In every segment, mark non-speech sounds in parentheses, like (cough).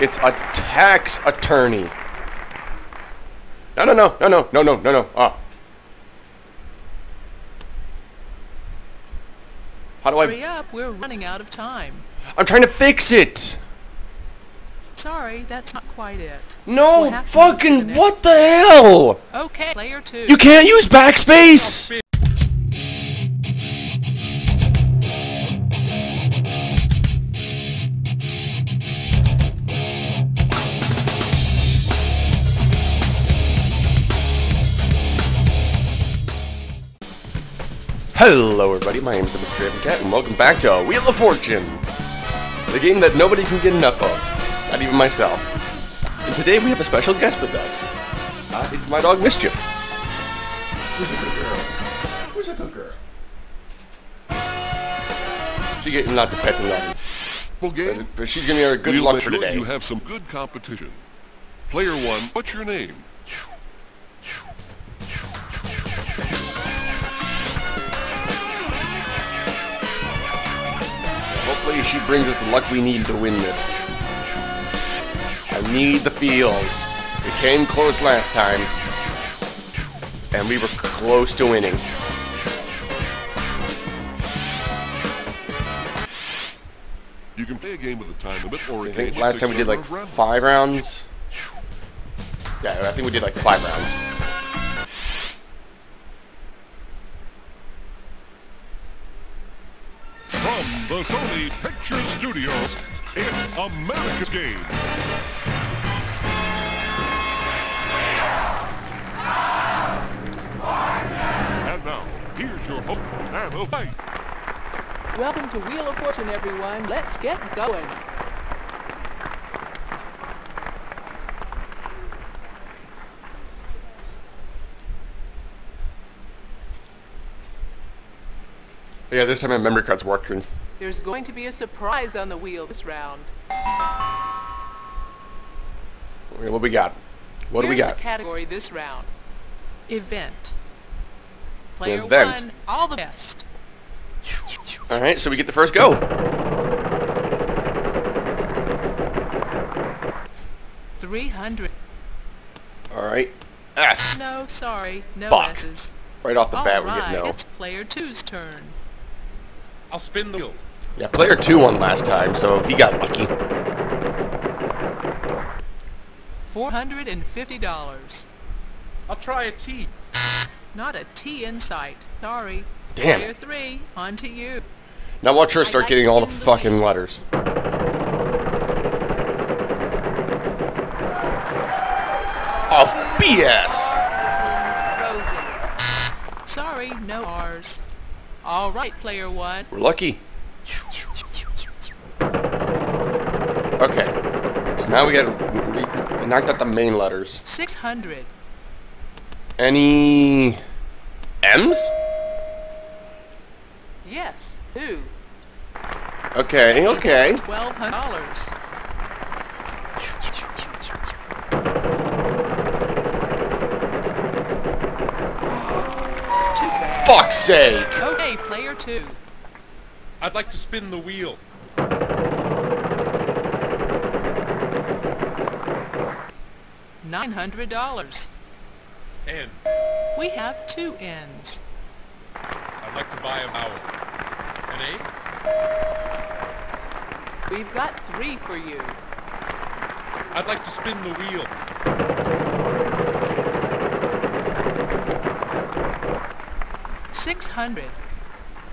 It's a tax attorney. No, no, no, no, no, no, no, no, no. Ah. How do I? Hurry up, we're running out of time. I'm trying to fix it. Sorry, that's not quite it. No, We'll have to move to the fucking, what the hell? Okay, player two. You can't use backspace. Hello everybody, my name is the Mr. Draven Cat, and welcome back to Wheel of Fortune! The game that nobody can get enough of. Not even myself. And today we have a special guest with us. Uh, it's my dog Mischief. Who's a good girl? Who's a good girl? She's getting lots of pets and lines. Full game? But she's gonna be our good We'll luck for today. You have some good competition. Player one, what's your name? Hopefully she brings us the luck we need to win this. I need the feels. We came close last time. And we were close to winning. You can play a game with a time limit or I think last time we did like number of rounds. five rounds. Yeah, I think we did like five rounds. The Sony Picture Studios, it's America's Game. And now, here's your host, Vanna White. Welcome to Wheel of Fortune, everyone. Let's get going. Yeah, this time my memory card's working. There's going to be a surprise on the wheel this round. Okay, What we got? What do we got? the category this round. Event. Player Event. one, all the best. Alright, so we get the first go. Three hundred. Alright. S. No, sorry, no Fuck. S's. Right off the All bat, we right, get no. it's player two's turn. I'll spin the wheel. Yeah, player two won last time, so he got lucky. Four hundred and fifty dollars. I'll try a T. Not a T in sight. Sorry. Damn Player three, on to you. Now watch her start like getting all the the fucking letters. Oh, BS! Sorry, no R's. All right, player one. We're lucky. Okay. So now we got we, we knocked out the main letters. Six hundred. Any M's? Yes. Two. Okay, okay. Twelve hundred dollars. Too bad. Fuck's sake! Okay, player two. I'd like to spin the wheel. Nine hundred dollars. N. We have two N's. I'd like to buy a vowel. An A. We've got three for you. I'd like to spin the wheel. Six hundred.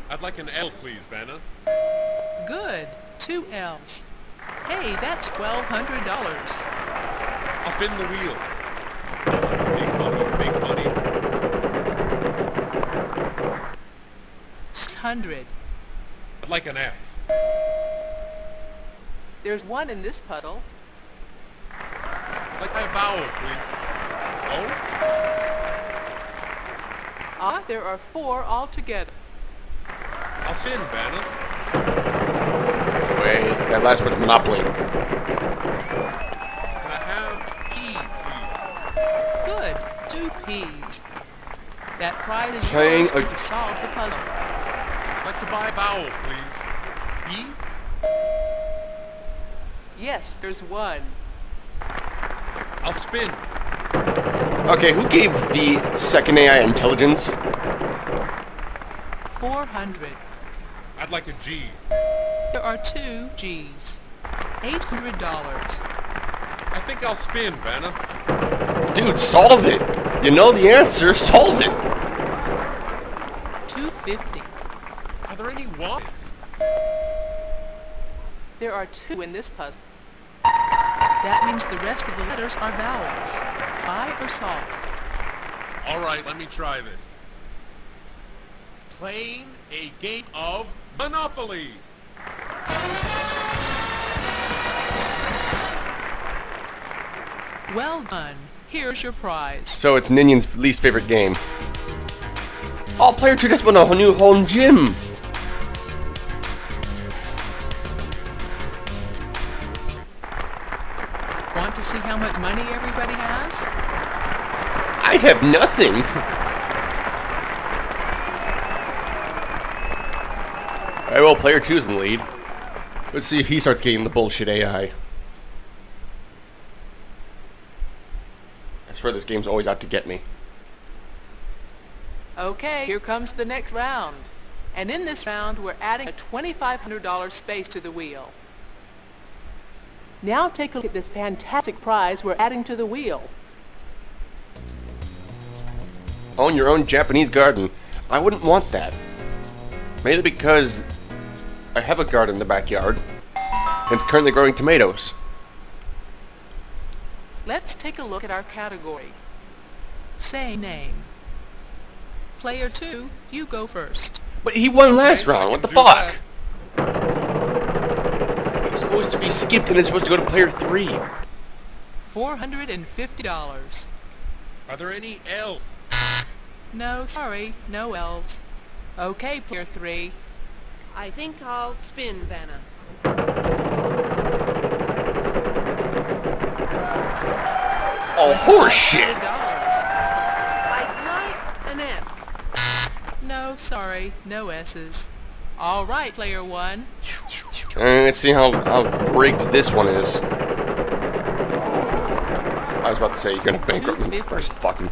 I'd like an L, please, Vanna. Good. Two L's. Hey, that's twelve hundred dollars. I'll spin the wheel. Big money, big money. Six hundred. I'd like an F. There's one in this puzzle. I'd like my vowel, please. Oh? Ah, there are four altogether. I'll spin, Vanna. Wait, that last one's Monopoly. Can I have E, Good. Two P's. That prize is Playing yours a- solve the puzzle. I'd like to buy a vowel, please. E? Yes, there's one. I'll spin. Okay, who gave the second AI intelligence? 400. I'd like a G. There are two G's. $800. I think I'll spin, Vanna. Dude, solve it! You know the answer, (laughs) solve it! 250. Are there any ones? There are two in this puzzle. That means the rest of the letters are vowels. Buy or solve. All right, let me try this. Playing a game of Monopoly. Well done. Here's your prize. So it's Ninion's least favorite game. Oh, player 2 just won a new home gym! Want to see how much money everybody has? I have nothing! (laughs) Alright, well, player two's in the lead. Let's see if he starts getting the bullshit AI. Swear this game's always out to get me. Okay, here comes the next round. And in this round, we're adding a $2,500 space to the wheel. Now take a look at this fantastic prize we're adding to the wheel. Own your own Japanese garden. I wouldn't want that. Mainly because I have a garden in the backyard. And it's currently growing tomatoes. Let's take a look at our category. Say name. Player 2, you go first. But he won last round. What the fuck? He's supposed to be skipped and it's supposed to go to player three. $450. Are there any L? No, sorry, no L's. Okay, player 3. I think I'll spin, Vanna. Oh, horseshit! $100. Like an S. No, sorry, no S's. All right, player 1. Uh, let's see how, how rigged this one is. I was about to say you're gonna bankrupt me first. Fucking.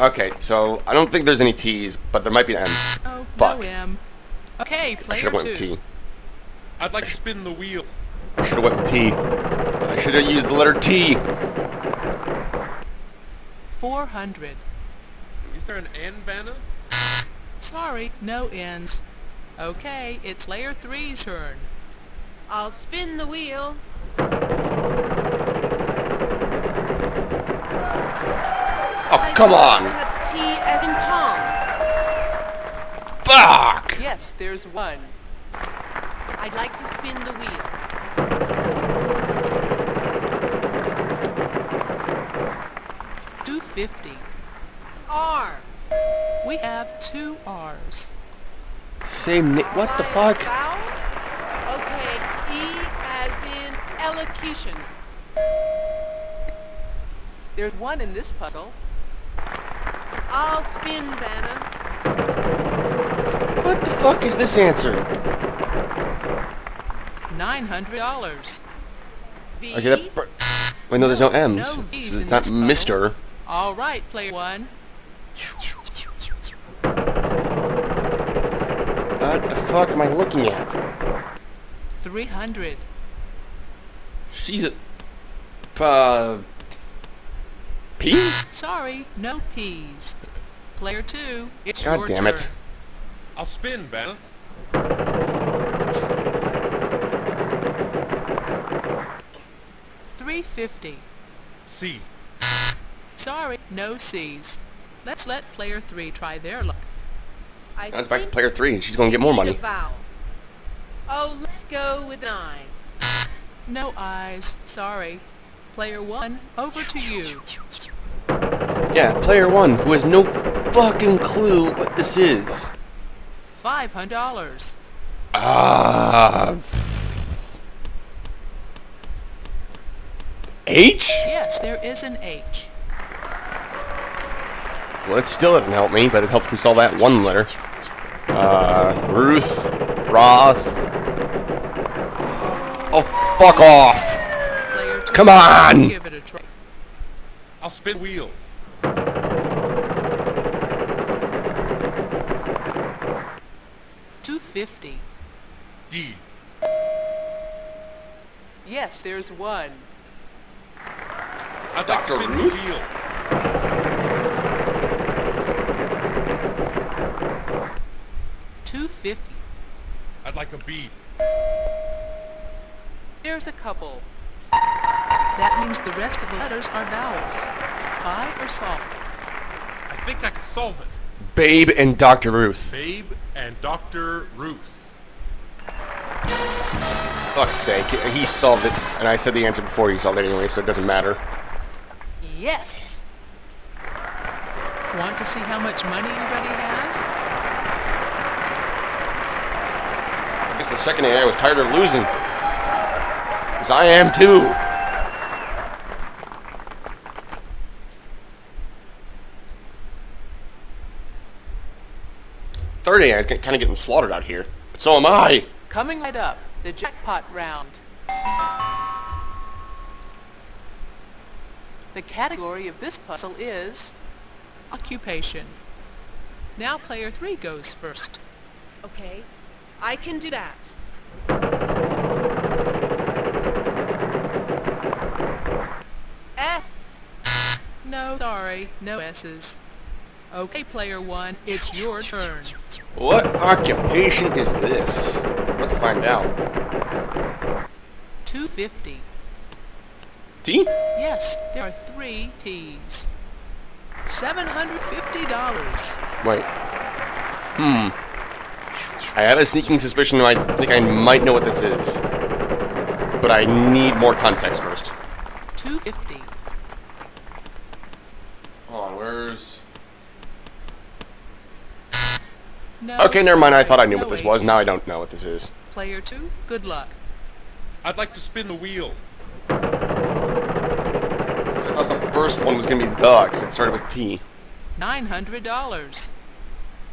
Okay, so I don't think there's any T's, but there might be M's. Oh, Fuck. no M. Okay, I player should have went with T. I'd like to spin the wheel. I should have went with T. I should have used the letter T. 400. Is there an N, Vanna? Sorry, no N's. Okay, it's layer 3's turn. I'll spin the wheel. Oh, come on! a T as in Tom. Fuck! Yes, there's one. I'd like to spin the wheel. Two fifty. R. We have two R's. Same ni- What the fuck? Okay, E as in elocution. There's one in this puzzle. I'll spin, Vanna. What the fuck is this answer? $900. Okay, that. Wait, no, there's no M's. No So it's not this puzzle. Mister. All right, player 1. What the fuck am I looking at? 300. She's a. Uh. P? Sorry, no P's. Player 2, it's God your damn it. turn. I'll spin, Vanna. Three fifty. C. Sorry, no C's. Let's let player 3 try their luck. I Now it's back to player three, and she's gonna get more money. Oh, let's go with an (laughs) I. No I's. Sorry. Player 1, over to you. Yeah, player one, who has no fucking clue what this is. $500. Ah. H? Yes, there is an H. Well, it still doesn't help me, but it helps me solve that one letter. Uh, Ruth, Roth. Oh, fuck off! Come on! Give it a try. I'll spin wheel. Two fifty. D. Yes, there's one. I'd Dr. to spin Ruth? 50. I'd like a There's a couple. That means the rest of the letters are vowels. I or solve? I think I can solve it. Babe and Dr. Ruth. Babe and Dr. Ruth. Fuck's sake, he solved it, and I said the answer before he solved it anyway, so it doesn't matter. Yes. Want to see how much money you has? Guess the second AI was tired of losing. Because I am too. Third AI is kind of getting slaughtered out here. But so am I. Coming right up, the jackpot round. The category of this puzzle is occupation. Now player three goes first. Okay, I can do that. S. No, sorry, no S's. Okay, player one, it's your turn. What occupation is this? Let's find out. 250. T? Yes, there are three T's. $750. Wait. Hmm. I have a sneaking suspicion I think I might know what this is. But I need more context first. 250. Hold on, where's... No. Okay, never mind. I thought I knew no what this was. Now I don't know what this is. Player two, good luck. I'd like to spin the wheel. 'Cause I thought the first one was gonna be the, because it started with T. $900.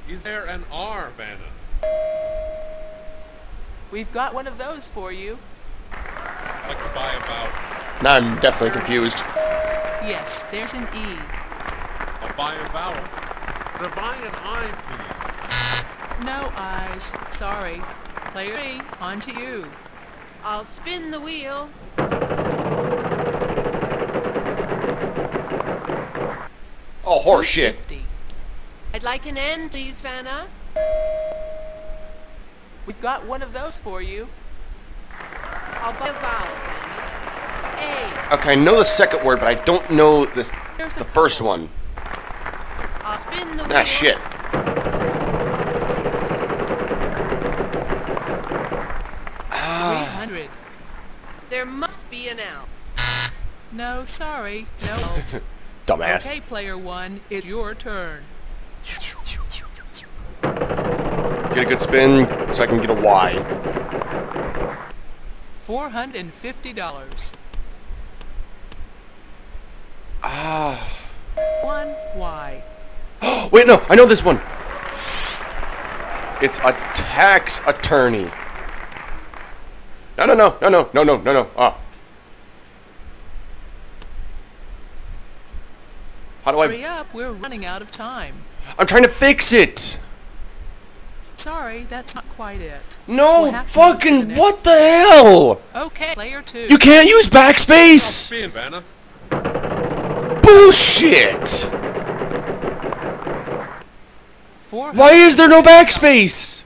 Is there an R, Vanna? We've got one of those for you. I'd like to buy about. Now I'm definitely confused. Yes, there's an E. I'll buy a vowel. To buy an I, please. No eyes. Sorry. Player three, on to you. I'll spin the wheel. Oh, horseshit. 250. I'd like an N, please, Vanna. We've got one of those for you. I'll buy a vowel, Vanna. Okay, I know the second word, but I don't know the, There's the first couple. one. A. I'll spin the. Ah, shit. Three hundred. There must be an L. No, sorry. No. (laughs) Dumbass. okay, player one, it's your turn. Get a good spin so I can get a Y. Four hundred and fifty dollars. Ah. One Y. Oh, Wait, no, I know this one. It's a tax attorney. No, no, no, no, no, no, no, no, no. Ah. How do I? Hurry up, we're running out of time. I'm trying to fix it. Sorry, that's not quite it. No, We'll have to move to the fucking what the hell? Okay, player two. You can't use backspace. spin, Vanna. Bullshit. Four Why is there no backspace?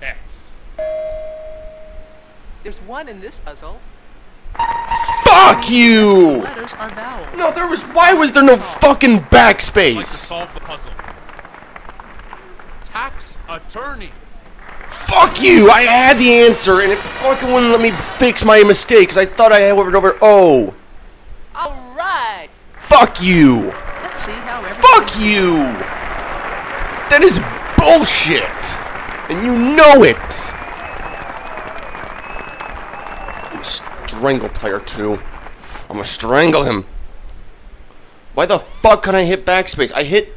X. There's one in this puzzle. Fuck you. Letters are vowels. No, there was. Why was there no fucking I'd like to backspace? solve the puzzle. Tax attorney. Fuck you! I had the answer and it fucking wouldn't let me fix my mistake because I thought I hovered over O. All right. Fuck you! Let's see how. Fuck you! That is bullshit! And you know it! I'm gonna strangle player two. I'm gonna strangle him. Why the fuck can I hit backspace? I hit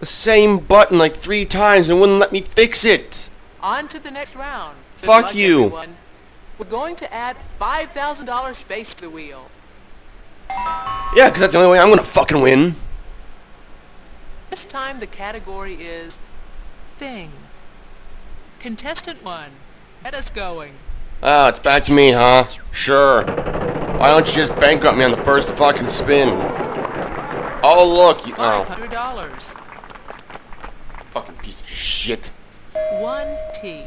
the same button like three times and wouldn't let me fix it. On to the next round. Good Fuck luck, you. everyone. We're going to add $5,000 space to the wheel. Yeah, because that's the only way I'm gonna fucking win. This time the category is thing. Contestant one, get us going. Oh, it's back to me, huh? Sure. Why don't you just bankrupt me on the first fucking spin? Oh, look. You, oh, hundred dollars. fucking piece of shit. One T.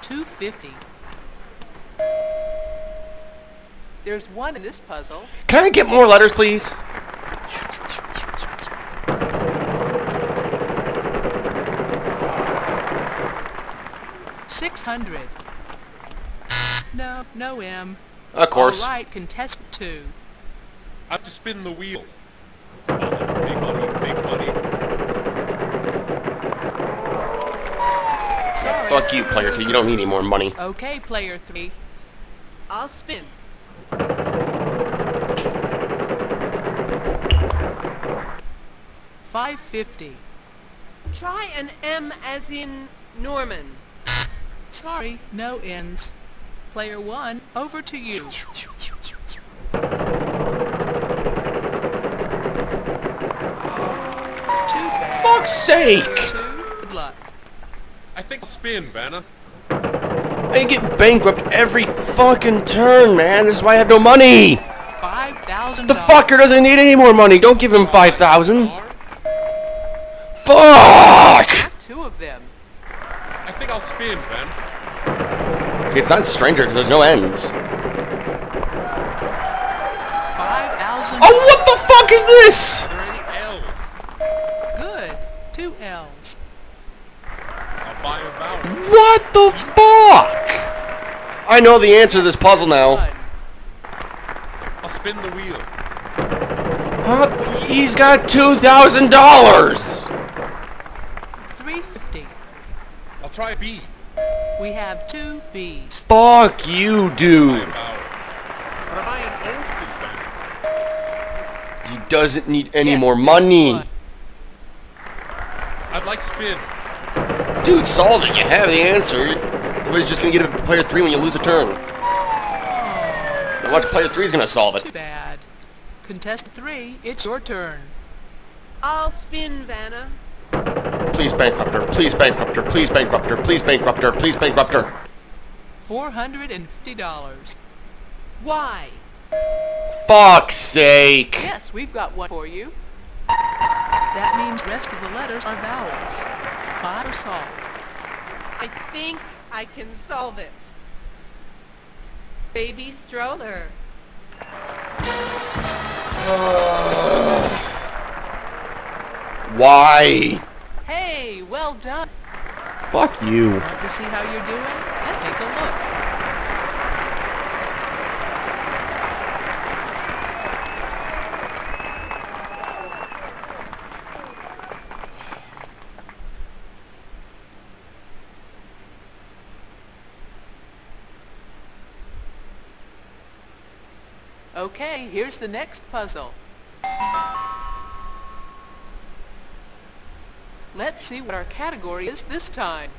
Two fifty. There's one in this puzzle. Can I get more letters, please? Six hundred. No, no M. Of course. All right, contestant two. I have to spin the wheel. Big money, big money. Sorry. Fuck you, player two. You don't need any more money. Okay, player three. I'll spin. Five fifty. Try an M as in Norman. Sorry, no ends. Player one, over to you. Fuck's sake! Two, good luck. I think I'll spin, Vanna. I get bankrupt every fucking turn, man. This is why I have no money. Five thousand. The fucker doesn't need any more money. Don't give him 5,000. Fuck! Two of them. I think I'll spin, It's not stranger because there's no ends. Oh, what the fuck is this? Are there any L's? Good. Two L's. I'll buy a vowel. What the fuck? I know the answer to this puzzle now. I'll spin the wheel. Huh? He's got $2,000. Three fifty. I'll try B. We have two B's. Fuck you, dude. vowel. But am I an O, please, Vanna? He doesn't need any Yes, more money. I'd like spin. Dude, solve it. You have the answer. Everybody's just gonna get it to player three when you lose a turn. Now watch player three's gonna solve it. Too bad. Contestant three, it's your turn. I'll spin, Vanna. Please bankrupt her. Please bankrupt her. Please bankrupt her. Please bankrupt her. Please bankrupt her. Four hundred and fifty dollars. Why? Fuck's sake. Yes, we've got one for you. That means rest of the letters are vowels. Buy or solve. I think I can solve it. Baby stroller. Why? Hey, well done. Fuck you. Want to see how you're doing? Let's take a look. Okay, here's the next puzzle. Let's see what our category is this time.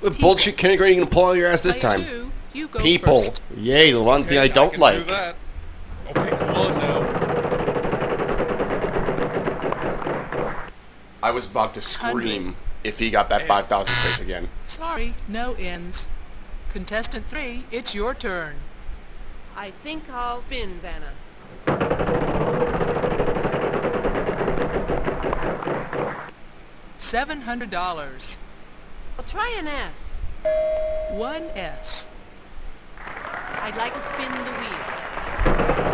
What bullshit category are you gonna pull out your ass this Player time? two, you go People. first. Yay, the one thing I don't can like. Do that. Okay, come on now. I was about to scream if he got that eh. 5,000 space again. Sorry, no ends. Contestant three, it's your turn. I think I'll spin, Vanna. Seven hundred dollars. I'll try an S. One S. I'd like to spin the wheel.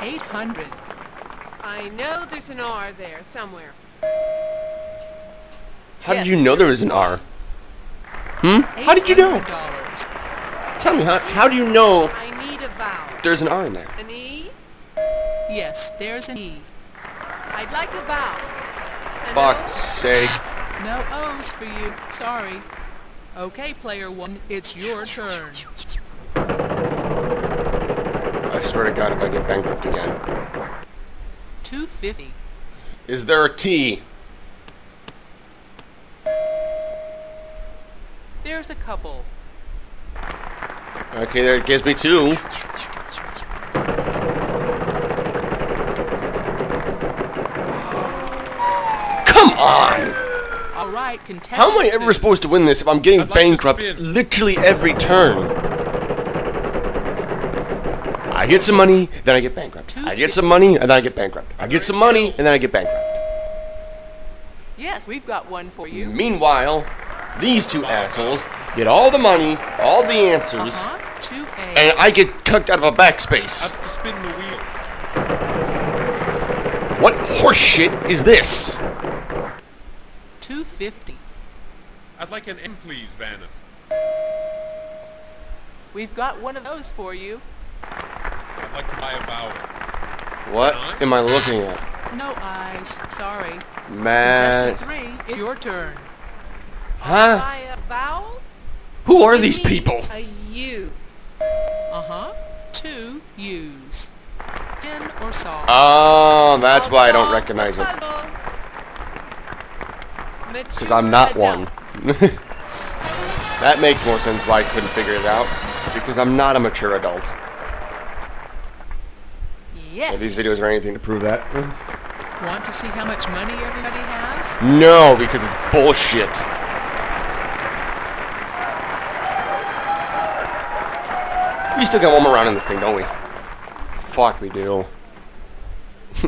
Eight hundred. I know there's an R there somewhere. How Yes. did you know there was an R? Hmm? How did you know? dollars. Tell me, how, how do you know I need a vowel. there's an R in there? An E? Yes, there's an E. I'd like a vowel. An Fuck's sake. No O's for you. Sorry. Okay, player one, it's your turn. I swear to God, if I get bankrupt again. Two fifty. Is there a T? There's a couple. Okay, that gives me two. Come on! All right, contestant How am I ever supposed to win this if I'm getting like bankrupt literally every turn? I get some money, then I get bankrupt. I get some money, and then I get bankrupt. I get some money, and then I get bankrupt. Yes, we've got one for you. Meanwhile, these two assholes get all the money, all the answers, Uh-huh. And I get cooked out of a backspace. Have to spin the wheel. What horseshit is this? Two fifty. I'd like an M, please, Vanna. We've got one of those for you. I'd like to buy a vowel. What am I looking at? No eyes. Sorry. Man. Three, it's your turn. Huh? By a vowel? Who are these people? A U. Uh-huh. Two U's. In or saw. Oh, that's why I don't recognize it. Because I'm not one. (laughs) that makes more sense why I couldn't figure it out. Because I'm not a mature adult. Yes. Are these videos are anything to prove that? Want to see how much money everybody has? No, because it's bullshit. We still got one more round in this thing, don't we? Fuck, we do. (laughs)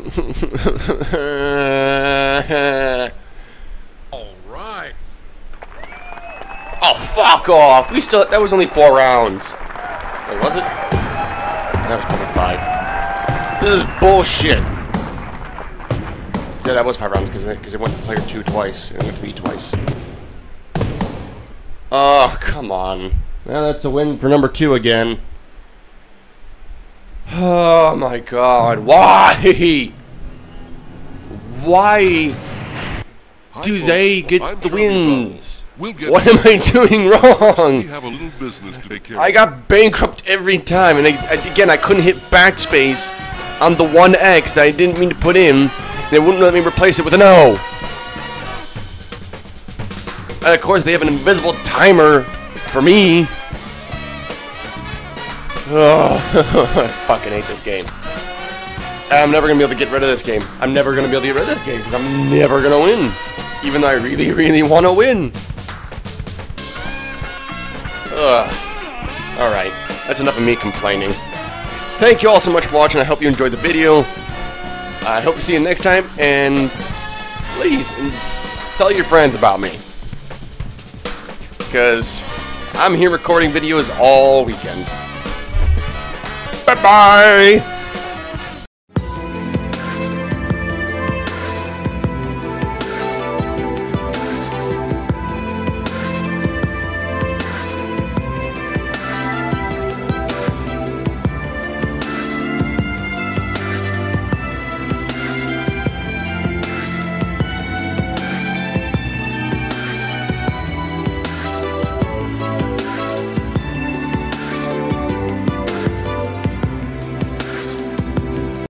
All right. oh, fuck off! We still. That was only four rounds. Wait, was it? That was probably five. This is bullshit. Yeah, that was five rounds because it, cause it went to player two twice. and It went to me twice. Oh, come on. Now that's a win for number two again. Oh my god. Why? Why do they get the wins? We'll What am I doing wrong? have a little business to take care I got bankrupt every time, and I, I- again, I couldn't hit backspace on the one X that I didn't mean to put in, and it wouldn't let me replace it with an O. And of course, they have an invisible timer for me. Oh, (laughs) I fucking hate this game. I'm never gonna be able to get rid of this game. I'm never gonna be able to get rid of this game because I'm never gonna win, even though I really, really want to win. Ugh. Alright, that's enough of me complaining. Thank you all so much for watching. I hope you enjoyed the video. I hope to see you next time, and please tell your friends about me. Because I'm here recording videos all weekend. Bye bye!